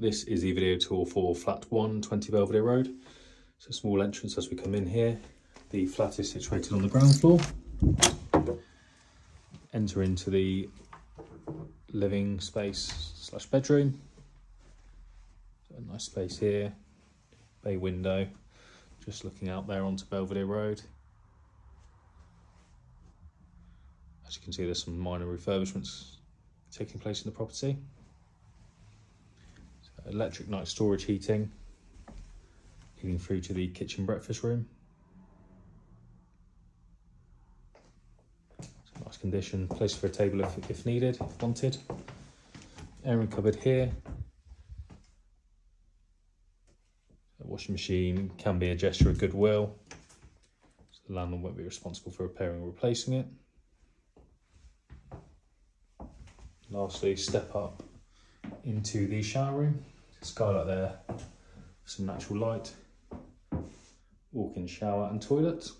This is the video tour for flat 1, 20 Belvedere Road. It's a small entrance as we come in here. The flat is situated on the ground floor. Enter into the living space slash bedroom. A nice space here, bay window, just looking out there onto Belvedere Road. As you can see, there's some minor refurbishments taking place in the property. So electric night storage heating, leading through to the kitchen breakfast room. nice condition, place for a table if, if needed, if wanted. Airing cupboard here. A washing machine can be a gesture of goodwill. So the landlord won't be responsible for repairing or replacing it. Lastly, step up into the shower room. Skylight there, some natural light, walk-in shower and toilet.